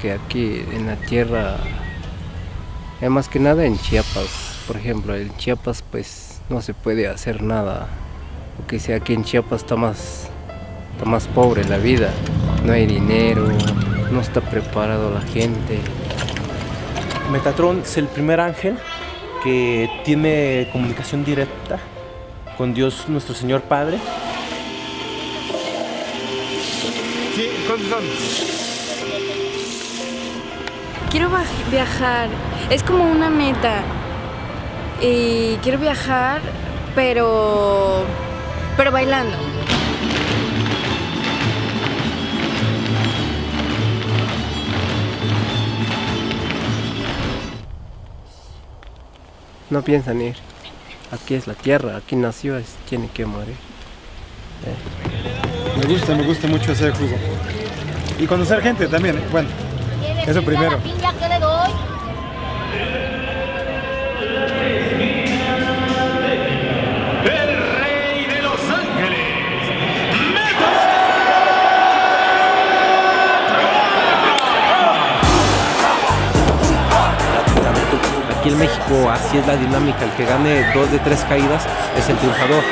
que aquí en la tierra, eh, más que nada en Chiapas, por ejemplo, en Chiapas pues no se puede hacer nada, porque si aquí en Chiapas está más, está más pobre la vida, no hay dinero, no está preparado la gente. Metatron es el primer ángel que tiene comunicación directa con Dios nuestro Señor Padre. Sí, ¿cuántos son? Quiero viajar, es como una meta. Y quiero viajar, pero. pero bailando. No piensan ir. Aquí es la tierra, aquí nació, es- tiene que morir. Me gusta, me gusta mucho hacer jugo. Y conocer gente también, bueno. Eso primero. piña que le doy? El rey de los ángeles. Aquí en México así es la dinámica, el que gane dos de tres caídas es el triunfador.